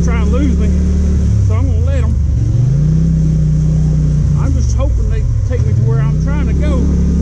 gonna try and lose me, so I'm gonna let them. I'm just hoping they take me to where I'm trying to go.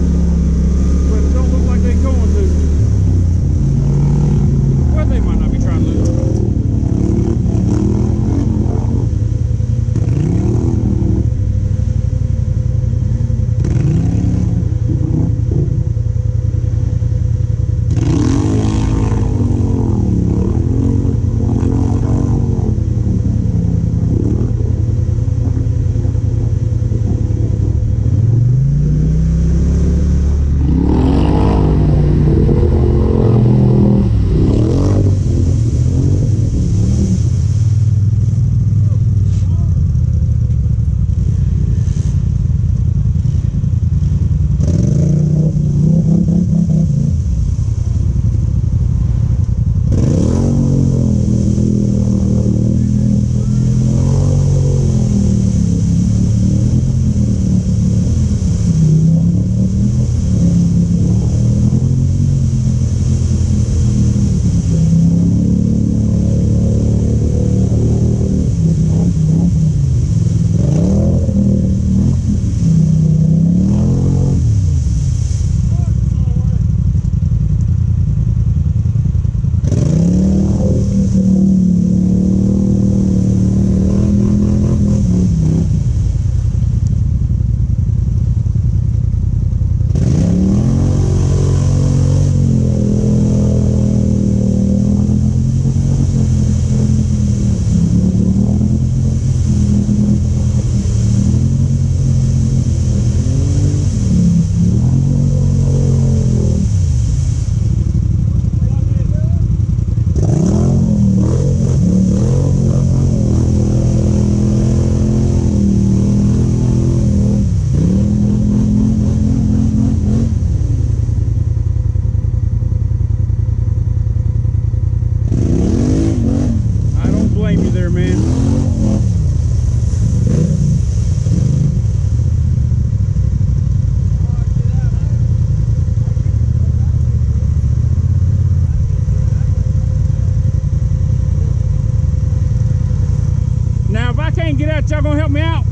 Y'all gonna help me out?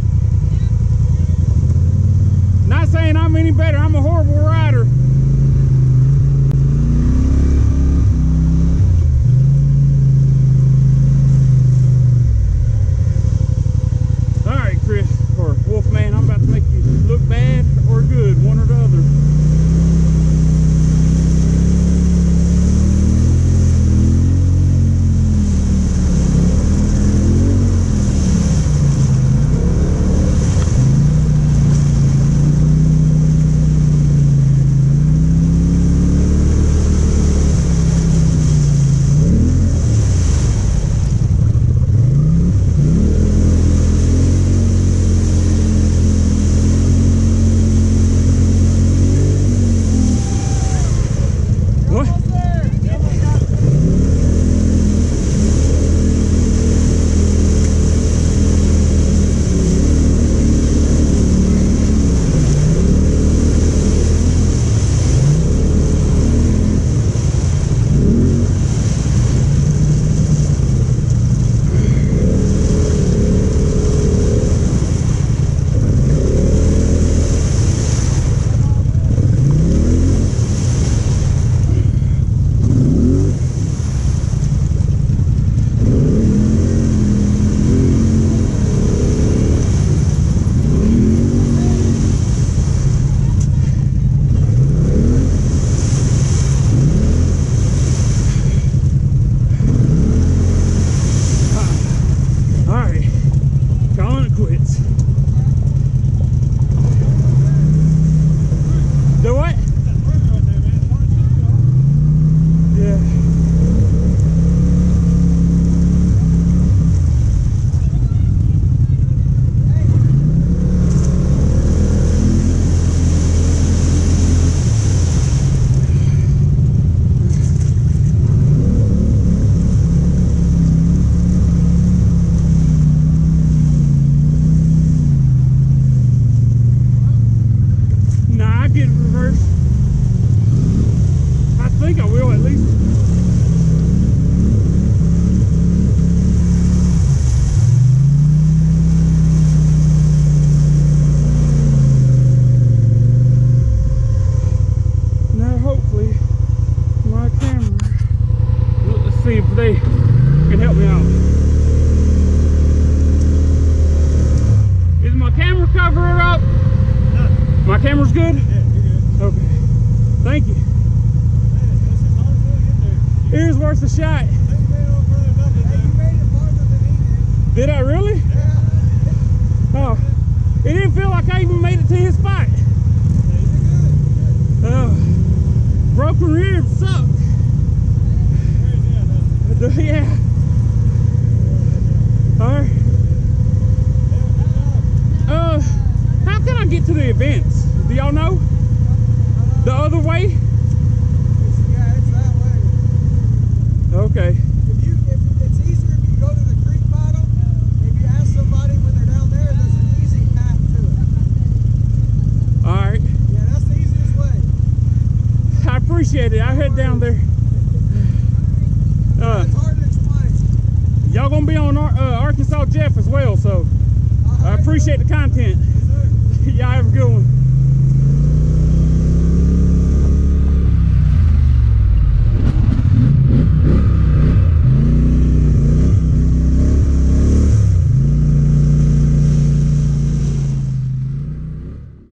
I. I think I will at least. Now hopefully my camera. Let's see if they can help me out. Is my camera cover up? My camera's good? Here's worth a shot. Did I really? Oh. It didn't feel like I even made it to his spot. Oh. Broken ribs suck. Yeah. Alright. Uh, how can I get to the events? Do y'all know? The other way? Appreciate it. I'll head down there. Uh, y'all gonna be on Ar- uh, Arkansas Jeff as well, so I appreciate the content. Y'all have a good one.